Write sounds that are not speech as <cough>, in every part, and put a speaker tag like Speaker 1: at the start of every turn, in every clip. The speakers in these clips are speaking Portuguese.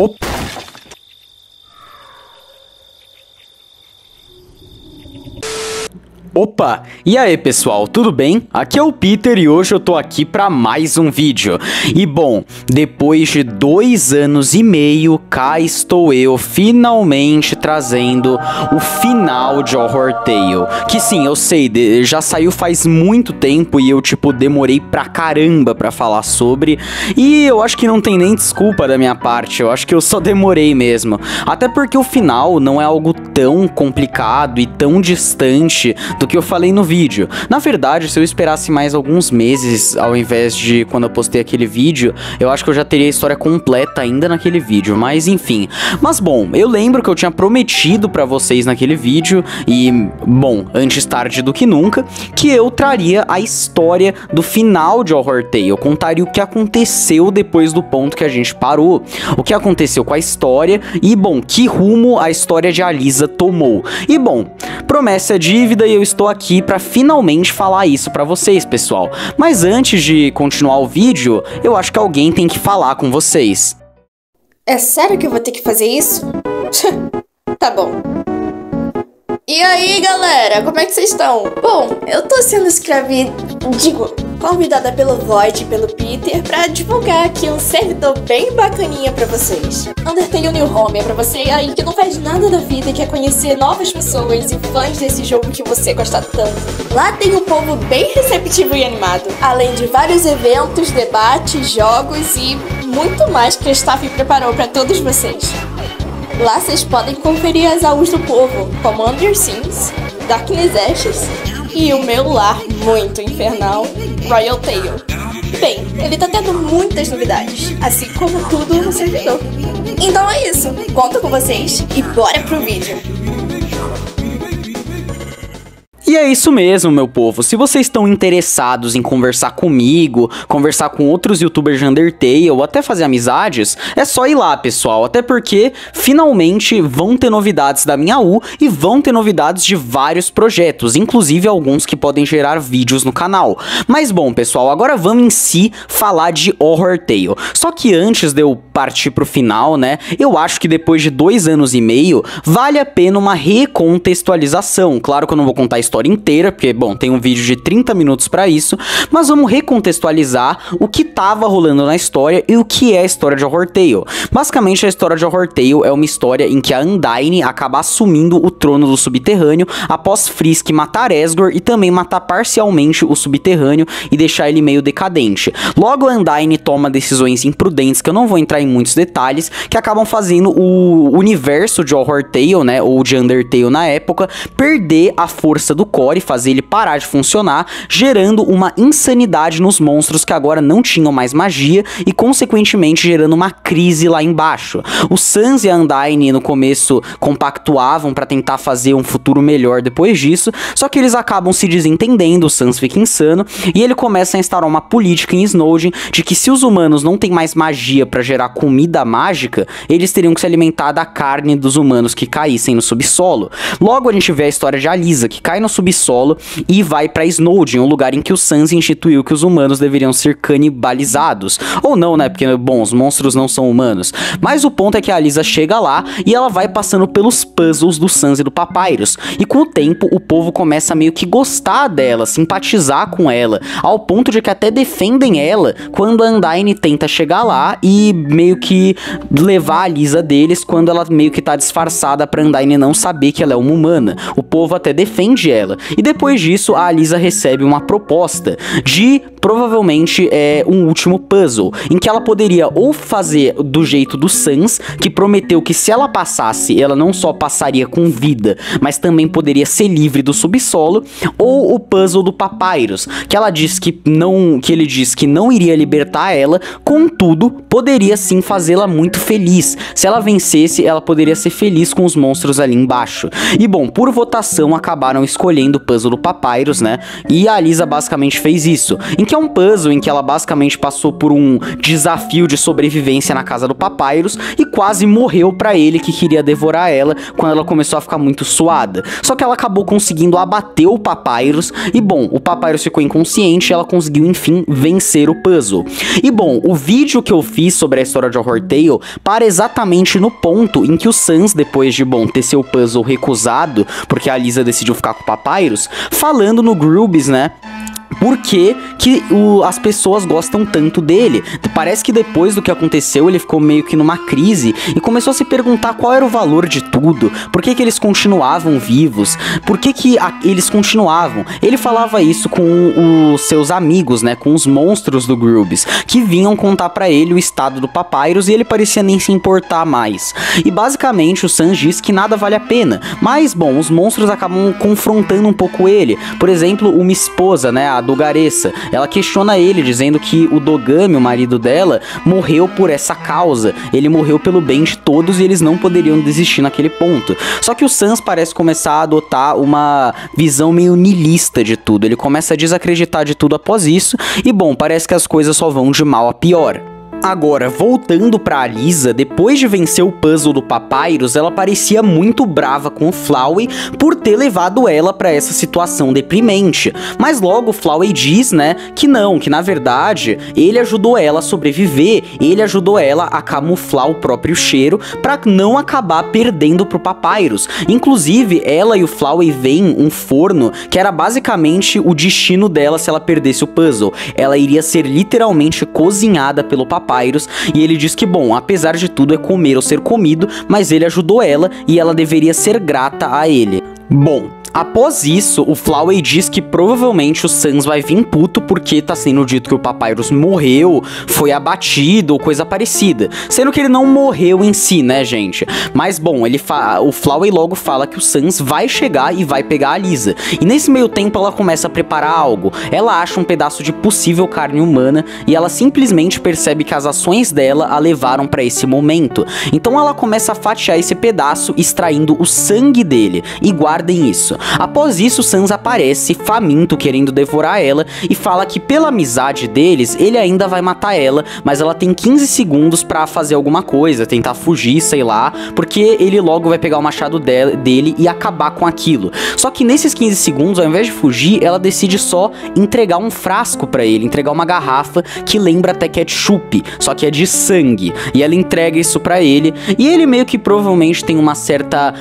Speaker 1: Opa! Opa! E aí pessoal, tudo bem? Aqui é o Peter e hoje eu tô aqui para mais um vídeo. E bom, depois de dois anos e meio, cá estou eu finalmente trazendo o final de Horror Tale. Que sim, eu sei, já saiu faz muito tempo e eu tipo demorei pra caramba pra falar sobre. E eu acho que não tem nem desculpa da minha parte, eu acho que eu só demorei mesmo. Até porque o final não é algo tão complicado e tão distante do que eu falei no vídeo. Na verdade, se eu esperasse mais alguns meses ao invés de quando eu postei aquele vídeo, eu acho que eu já teria a história completa ainda naquele vídeo, mas enfim. Mas bom, eu lembro que eu tinha prometido para vocês naquele vídeo e bom, antes tarde do que nunca, que eu traria a história do final de Horror Tale. Eu contaria o que aconteceu depois do ponto que a gente parou, o que aconteceu com a história e bom, que rumo a história de Alisa tomou. E bom, promessa é dívida e eu estou aqui para finalmente falar isso para vocês, pessoal. Mas antes de continuar o vídeo, eu acho que alguém tem que falar com vocês.
Speaker 2: É sério que eu vou ter que fazer isso? <laughs> tá bom. E aí, galera, como é que vocês estão? Bom, eu tô sendo escravi... digo, convidada pelo Void e pelo Peter para divulgar aqui um servidor bem bacaninha para vocês. Undertale New Home é pra você aí que não faz nada da vida e quer conhecer novas pessoas e fãs desse jogo que você gosta tanto. Lá tem um povo bem receptivo e animado, além de vários eventos, debates, jogos e muito mais que a staff preparou para todos vocês. Lá vocês podem conferir as aulas do povo, como Under Sims, Darkness Ashes e o meu lar muito infernal, Royal Tail. Bem, ele tá tendo muitas novidades, assim como tudo no servidor. Então é isso, conto com vocês e bora pro vídeo!
Speaker 1: E é isso mesmo, meu povo. Se vocês estão interessados em conversar comigo, conversar com outros youtubers de Undertale ou até fazer amizades, é só ir lá, pessoal. Até porque finalmente vão ter novidades da minha U e vão ter novidades de vários projetos, inclusive alguns que podem gerar vídeos no canal. Mas bom, pessoal, agora vamos em si falar de Horror Tale. Só que antes de eu partir pro final, né, eu acho que depois de dois anos e meio, vale a pena uma recontextualização. Claro que eu não vou contar a história história inteira, porque, bom, tem um vídeo de 30 minutos para isso, mas vamos recontextualizar o que tava rolando na história e o que é a história de Horror Tale. Basicamente, a história de Horror Tale é uma história em que a Undyne acaba assumindo o trono do subterrâneo após Frisk matar Esgor e também matar parcialmente o subterrâneo e deixar ele meio decadente. Logo, a Undyne toma decisões imprudentes, que eu não vou entrar em muitos detalhes, que acabam fazendo o universo de Horror Tale, né, ou de Undertale na época, perder a força do core, fazer ele parar de funcionar, gerando uma insanidade nos monstros que agora não tinham mais magia e, consequentemente, gerando uma crise lá embaixo. O Sans e a Undyne no começo compactuavam para tentar fazer um futuro melhor depois disso, só que eles acabam se desentendendo, o Sans fica insano e ele começa a instaurar uma política em Snowden de que se os humanos não têm mais magia para gerar comida mágica, eles teriam que se alimentar da carne dos humanos que caíssem no subsolo. Logo a gente vê a história de Alisa, que cai no subsolo e vai para Snowden, um lugar em que o Sans instituiu que os humanos deveriam ser canibalizados. Ou não, né? Porque, bom, os monstros não são humanos. Mas o ponto é que a Alisa chega lá e ela vai passando pelos puzzles do Sans e do Papyrus. E com o tempo, o povo começa a meio que gostar dela, simpatizar com ela, ao ponto de que até defendem ela quando a Undyne tenta chegar lá e meio que levar a Lisa deles quando ela meio que tá disfarçada pra Undyne não saber que ela é uma humana. O povo até defende ela. E depois disso, a Alisa recebe uma proposta de provavelmente é um último puzzle, em que ela poderia ou fazer do jeito do Sans, que prometeu que se ela passasse, ela não só passaria com vida, mas também poderia ser livre do subsolo, ou o puzzle do Papyrus, que ela diz que não, que ele diz que não iria libertar ela, contudo, poderia sim fazê-la muito feliz. Se ela vencesse, ela poderia ser feliz com os monstros ali embaixo. E bom, por votação acabaram escolhendo escolhendo o puzzle do Papyrus, né? E a Alisa basicamente fez isso. Em que é um puzzle em que ela basicamente passou por um desafio de sobrevivência na casa do Papyrus e quase morreu para ele que queria devorar ela quando ela começou a ficar muito suada. Só que ela acabou conseguindo abater o Papyrus e bom, o Papyrus ficou inconsciente e ela conseguiu enfim vencer o puzzle. E bom, o vídeo que eu fiz sobre a história de Horror Tale para exatamente no ponto em que o Sans, depois de bom ter seu puzzle recusado, porque a Lisa decidiu ficar com o Papyrus, falando no Grooves, né? Por que, que o, as pessoas gostam tanto dele. Parece que depois do que aconteceu, ele ficou meio que numa crise e começou a se perguntar qual era o valor de tudo, por que, que eles continuavam vivos, por que, que a, eles continuavam. Ele falava isso com os seus amigos, né, com os monstros do Grubes, que vinham contar para ele o estado do Papyrus e ele parecia nem se importar mais. E basicamente o Sans diz que nada vale a pena, mas bom, os monstros acabam confrontando um pouco ele. Por exemplo, uma esposa, né, a Dogaressa. Ela questiona ele, dizendo que o Dogami, o marido dela, morreu por essa causa. Ele morreu pelo bem de todos e eles não poderiam desistir naquele ponto. Só que o Sans parece começar a adotar uma visão meio nilista de tudo. Ele começa a desacreditar de tudo após isso. E bom, parece que as coisas só vão de mal a pior. Agora, voltando pra Alisa, depois de vencer o puzzle do Papyrus, ela parecia muito brava com o Flowey por ter levado ela para essa situação deprimente. Mas logo Flowey diz, né, que não, que na verdade ele ajudou ela a sobreviver, ele ajudou ela a camuflar o próprio cheiro para não acabar perdendo pro Papyrus. Inclusive, ela e o Flowey veem um forno que era basicamente o destino dela se ela perdesse o puzzle. Ela iria ser literalmente cozinhada pelo Papyrus E ele diz que, bom, apesar de tudo é comer ou ser comido, mas ele ajudou ela e ela deveria ser grata a ele. Bom, Após isso, o Flowey diz que provavelmente o Sans vai vir puto porque tá sendo dito que o Papyrus morreu, foi abatido ou coisa parecida. Sendo que ele não morreu em si, né, gente? Mas bom, ele o Flowey logo fala que o Sans vai chegar e vai pegar a Lisa. E nesse meio tempo ela começa a preparar algo. Ela acha um pedaço de possível carne humana e ela simplesmente percebe que as ações dela a levaram para esse momento. Então ela começa a fatiar esse pedaço, extraindo o sangue dele. E guardem isso. Após isso, Sans aparece, faminto, querendo devorar ela, e fala que pela amizade deles, ele ainda vai matar ela, mas ela tem 15 segundos para fazer alguma coisa, tentar fugir, sei lá, porque ele logo vai pegar o machado de dele e acabar com aquilo. Só que nesses 15 segundos, ao invés de fugir, ela decide só entregar um frasco para ele, entregar uma garrafa que lembra até ketchup, só que é de sangue. E ela entrega isso para ele, e ele meio que provavelmente tem uma certa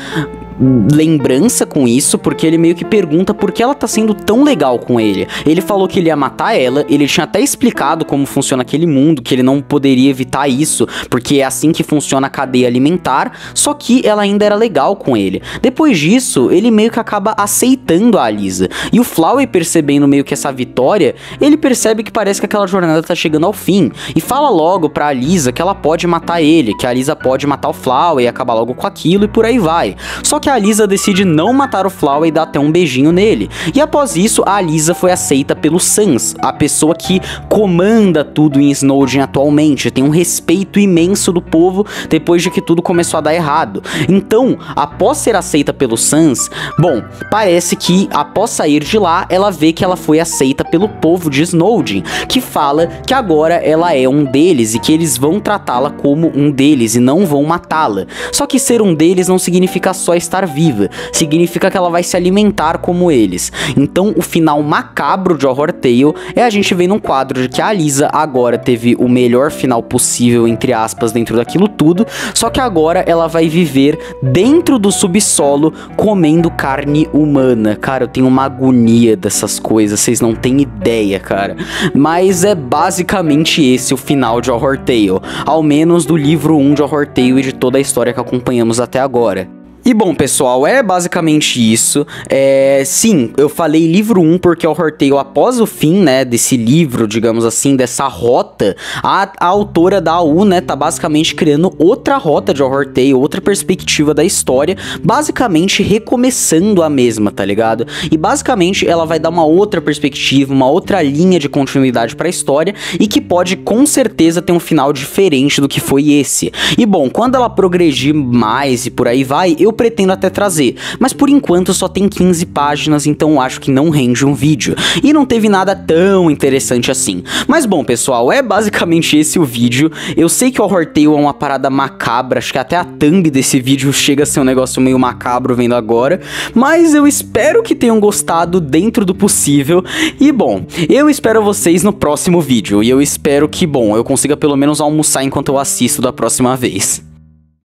Speaker 1: lembrança com isso, porque ele meio que pergunta por que ela tá sendo tão legal com ele. Ele falou que ele ia matar ela, ele tinha até explicado como funciona aquele mundo, que ele não poderia evitar isso, porque é assim que funciona a cadeia alimentar, só que ela ainda era legal com ele. Depois disso, ele meio que acaba aceitando a Alisa. E o Flowey percebendo meio que essa vitória, ele percebe que parece que aquela jornada tá chegando ao fim e fala logo pra Alisa que ela pode matar ele, que a Alisa pode matar o Flowey e acabar logo com aquilo e por aí vai. Só que que a Lisa decide não matar o Flower e dar até um beijinho nele. E após isso, a Lisa foi aceita pelo Sans, a pessoa que comanda tudo em Snowden atualmente, tem um respeito imenso do povo depois de que tudo começou a dar errado. Então, após ser aceita pelo Sans, bom, parece que após sair de lá, ela vê que ela foi aceita pelo povo de Snowden, que fala que agora ela é um deles e que eles vão tratá-la como um deles e não vão matá-la. Só que ser um deles não significa só estar estar viva, significa que ela vai se alimentar como eles. Então, o final macabro de Horror Tale é a gente vendo um quadro de que a Lisa agora teve o melhor final possível, entre aspas, dentro daquilo tudo, só que agora ela vai viver dentro do subsolo comendo carne humana. Cara, eu tenho uma agonia dessas coisas, vocês não têm ideia, cara. Mas é basicamente esse o final de Horror Tale, ao menos do livro 1 de Horror Tale e de toda a história que acompanhamos até agora. E bom, pessoal, é basicamente isso. É, sim, eu falei livro 1 porque o Horteio, após o fim, né, desse livro, digamos assim, dessa rota, a, a autora da AU, né, tá basicamente criando outra rota de Horteio, outra perspectiva da história, basicamente recomeçando a mesma, tá ligado? E basicamente ela vai dar uma outra perspectiva, uma outra linha de continuidade para a história e que pode com certeza ter um final diferente do que foi esse. E bom, quando ela progredir mais e por aí vai, eu pretendo até trazer. Mas por enquanto só tem 15 páginas, então acho que não rende um vídeo. E não teve nada tão interessante assim. Mas bom, pessoal, é basicamente esse o vídeo. Eu sei que o Horror Tale é uma parada macabra, acho que até a thumb desse vídeo chega a ser um negócio meio macabro vendo agora. Mas eu espero que tenham gostado dentro do possível. E bom, eu espero vocês no próximo vídeo. E eu espero que, bom, eu consiga pelo menos almoçar enquanto eu assisto da próxima vez.